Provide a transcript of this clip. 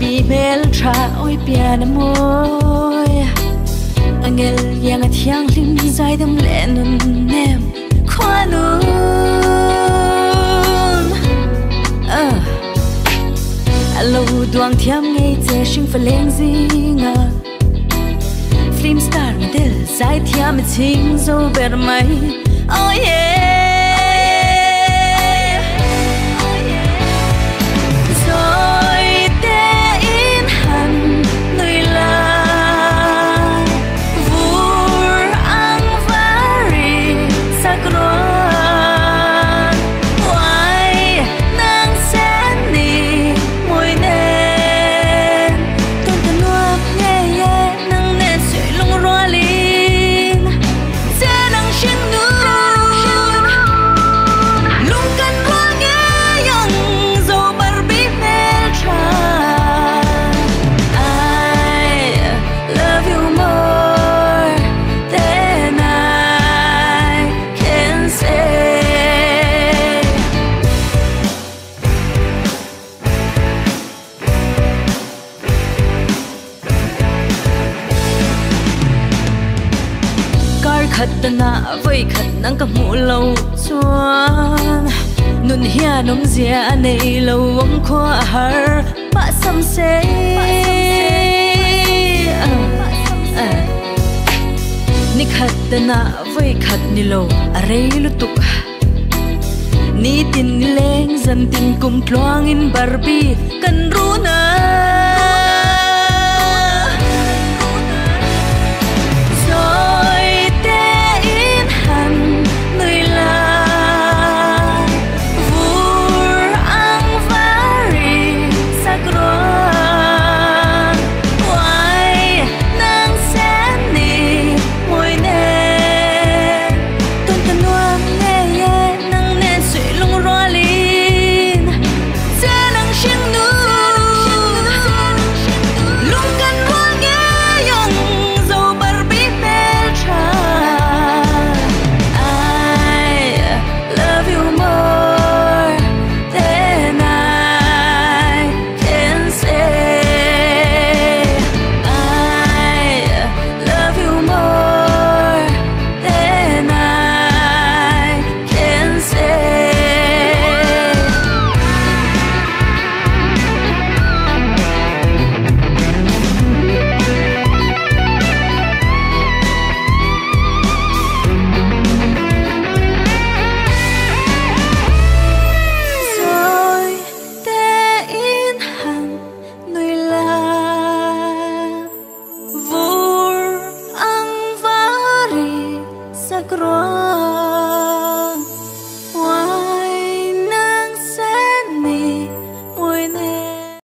bi mel tra oi pian moi. Angel yang thiang lim zai dam len nem kwanun ah. Alo duang thiam ngay che shing fa leng zinga Flim star del zai thiam ching zo ber mai. Oh yeah. Khát đang ngã với khát nắng cả mũ lâu chuan nun hia nóng zia này lâu ông khoa har ba sam se ni khát na với khát ni lâu are à lu tuk ni tin leng dân tin cùng loang in barbie cần ru na